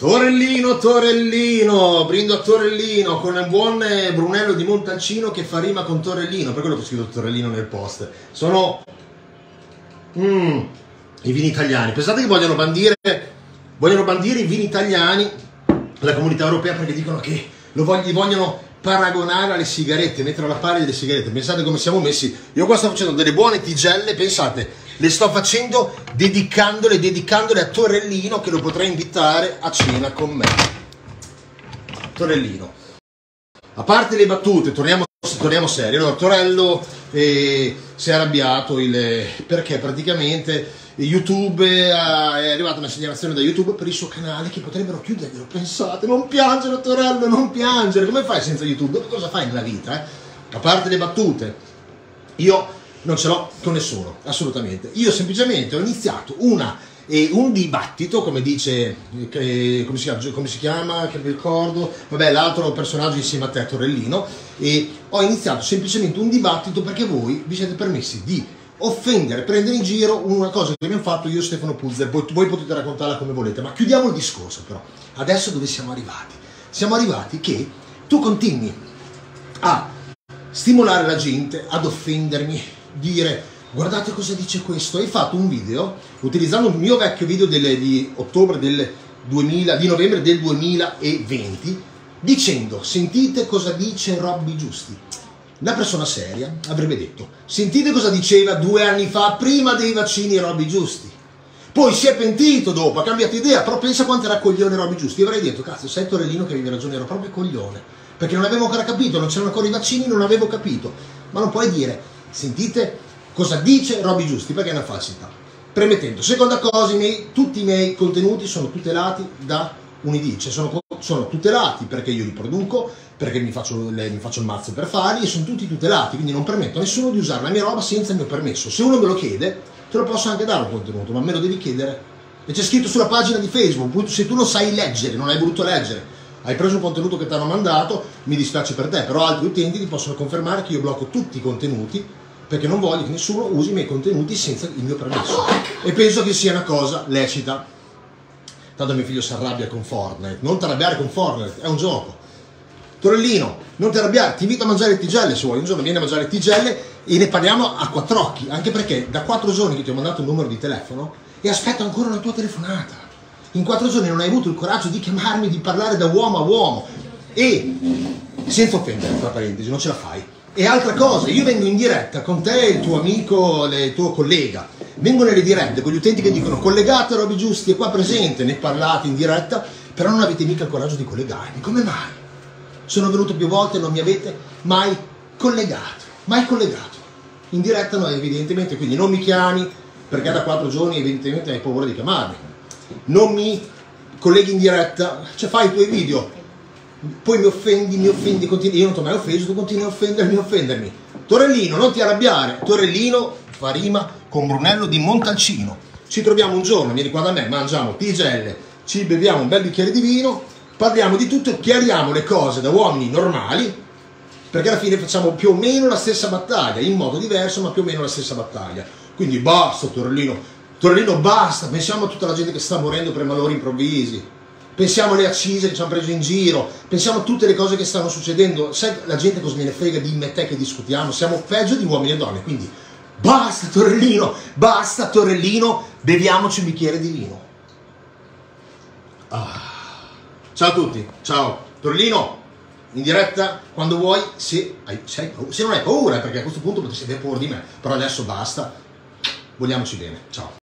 Torellino, Torellino, brindo a Torellino con un buon Brunello di Montalcino che fa rima con Torellino, per quello che ho scritto Torellino nel post. Sono mm, i vini italiani. Pensate che vogliono bandire, vogliono bandire i vini italiani la comunità europea perché dicono che lo voglio, vogliono paragonare alle sigarette, mettere alla pari delle sigarette. Pensate come siamo messi. Io qua sto facendo delle buone tigelle, pensate le sto facendo dedicandole, dedicandole a Torellino che lo potrei invitare a cena con me. Torellino. A parte le battute, torniamo, torniamo seri. Allora, Torello eh, si è arrabbiato il, perché praticamente YouTube eh, è arrivata una segnalazione da YouTube per il suo canale che potrebbero chiuderlo. Pensate, non piangere Torello, non piangere. Come fai senza YouTube? Cosa fai nella vita? Eh? A parte le battute, io non ce l'ho con nessuno, assolutamente. Io semplicemente ho iniziato una, eh, un dibattito, come dice, eh, come, si chiama, come si chiama, che mi ricordo, vabbè, l'altro personaggio insieme a te, Torellino, e ho iniziato semplicemente un dibattito perché voi vi siete permessi di offendere, prendere in giro una cosa che abbiamo fatto io e Stefano Puzzer, voi, voi potete raccontarla come volete, ma chiudiamo il discorso però. Adesso dove siamo arrivati? Siamo arrivati che tu continui a stimolare la gente, ad offendermi, dire guardate cosa dice questo, hai fatto un video utilizzando il mio vecchio video del, di ottobre del 2000, di novembre del 2020 dicendo sentite cosa dice Robby Giusti. Una persona seria avrebbe detto sentite cosa diceva due anni fa prima dei vaccini Robby Giusti. Poi si è pentito dopo, ha cambiato idea, però pensa quanto era coglione Robby Giusti. Io avrei detto, cazzo, sei Torellino che avevi ragione, ero proprio coglione. Perché non avevo ancora capito, non c'erano ancora i vaccini, non avevo capito. Ma non puoi dire, Sentite cosa dice Robby Giusti, perché è una falsità. Premettendo, seconda cosa, i miei, tutti i miei contenuti sono tutelati da Unidi, cioè sono, sono, tutelati perché io li produco, perché mi faccio, le, mi faccio il mazzo per farli e sono tutti tutelati, quindi non permetto a nessuno di usare la mia roba senza il mio permesso. Se uno me lo chiede, te lo posso anche dare un contenuto, ma me lo devi chiedere. E c'è scritto sulla pagina di Facebook, se tu non sai leggere, non hai voluto leggere, hai preso un contenuto che ti hanno mandato, mi dispiace per te, però altri utenti ti possono confermare che io blocco tutti i contenuti perché non voglio che nessuno usi i miei contenuti senza il mio permesso. E penso che sia una cosa lecita. Tanto mio figlio si arrabbia con Fortnite. Non ti arrabbiare con Fortnite, è un gioco. Torellino, non ti arrabbiare, ti invito a mangiare tigelle se vuoi, un giorno vieni a mangiare tigelle e ne parliamo a quattro occhi, anche perché da quattro giorni che ti ho mandato un numero di telefono e aspetto ancora una tua telefonata. In quattro giorni non hai avuto il coraggio di chiamarmi, di parlare da uomo a uomo. E senza offendere, tra parentesi, non ce la fai e altra cosa, io vengo in diretta con te, il tuo amico, il tuo collega, vengo nelle dirette con gli utenti che dicono collegate Roby Giusti è qua presente, ne parlate in diretta, però non avete mica il coraggio di collegarmi, come mai? Sono venuto più volte e non mi avete mai collegato, mai collegato. In diretta no, evidentemente, quindi non mi chiami perché da quattro giorni evidentemente hai paura di chiamarmi. Non mi colleghi in diretta, cioè fai i tuoi video, poi mi offendi, mi offendi, continui, io non ti ho mai offeso, tu continui a offendermi, a offendermi. Torellino, non ti arrabbiare, Torellino fa rima con Brunello di Montalcino. Ci troviamo un giorno, vieni qua da me, mangiamo tigelle, ci beviamo un bel bicchiere di vino, parliamo di tutto, chiariamo le cose da uomini normali, perché alla fine facciamo più o meno la stessa battaglia, in modo diverso, ma più o meno la stessa battaglia. Quindi basta Torellino, Torellino basta, pensiamo a tutta la gente che sta morendo per malori improvvisi pensiamo alle accise che ci hanno preso in giro, pensiamo a tutte le cose che stanno succedendo, sai la gente cosa me ne frega di me te che discutiamo, siamo peggio di uomini e donne, quindi basta Torrellino, basta Torrellino, beviamoci un bicchiere di vino. Ah. Ciao a tutti, ciao Torrellino, in diretta quando vuoi, se, hai, se, hai, se non hai paura, perché a questo punto potresti avere paura di me, però adesso basta, vogliamoci bene, ciao.